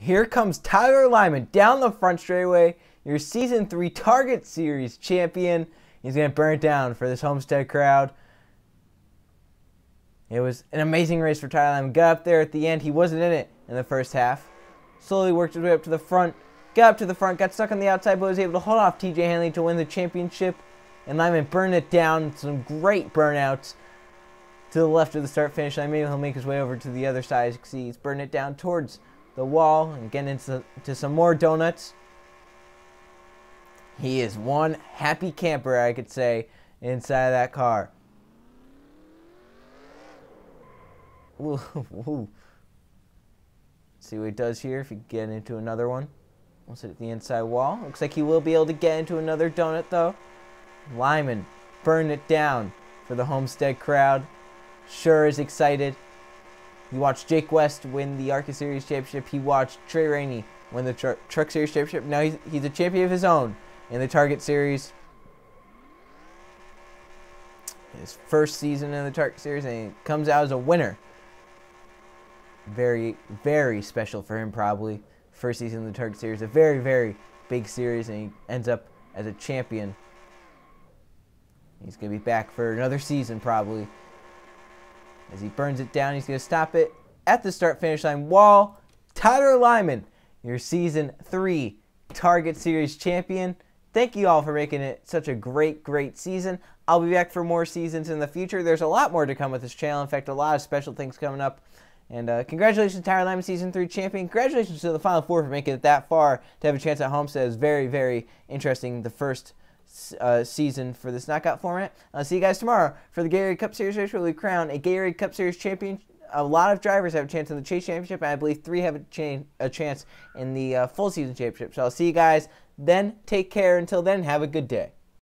Here comes Tyler Lyman down the front straightaway, your Season 3 Target Series champion. He's going to burn it down for this Homestead crowd. It was an amazing race for Tyler Lyman. Got up there at the end. He wasn't in it in the first half. Slowly worked his way up to the front. Got up to the front, got stuck on the outside, but was able to hold off TJ Hanley to win the championship. And Lyman burned it down. Some great burnouts to the left of the start finish line. Maybe he'll make his way over to the other side. He's burning it down towards the wall and get into to some more donuts. He is one happy camper, I could say, inside of that car. Ooh. See what he does here if he get into another one. Sit at the inside wall. Looks like he will be able to get into another donut, though. Lyman burn it down for the Homestead crowd. Sure is excited. He watched Jake West win the ARCA Series Championship. He watched Trey Rainey win the tr Truck Series Championship. Now he's, he's a champion of his own in the Target Series. His first season in the Target Series, and he comes out as a winner. Very, very special for him, probably. First season in the Target Series, a very, very big series, and he ends up as a champion. He's going to be back for another season, probably. As he burns it down, he's going to stop it at the start finish line wall. Tyler Lyman, your season three Target Series champion. Thank you all for making it such a great, great season. I'll be back for more seasons in the future. There's a lot more to come with this channel. In fact, a lot of special things coming up. And uh, congratulations, Tyler Lyman, Season 3 champion. Congratulations to the Final Four for making it that far to have a chance at Homestead. It's very, very interesting. The first uh, season for this knockout format. I'll see you guys tomorrow for the Gatorade Cup Series race where we crown a Gatorade Cup Series champion. A lot of drivers have a chance in the Chase Championship, and I believe three have a, cha- a chance in the uh, full season championship. So I'll see you guys then. Take care. Until then, have a good day.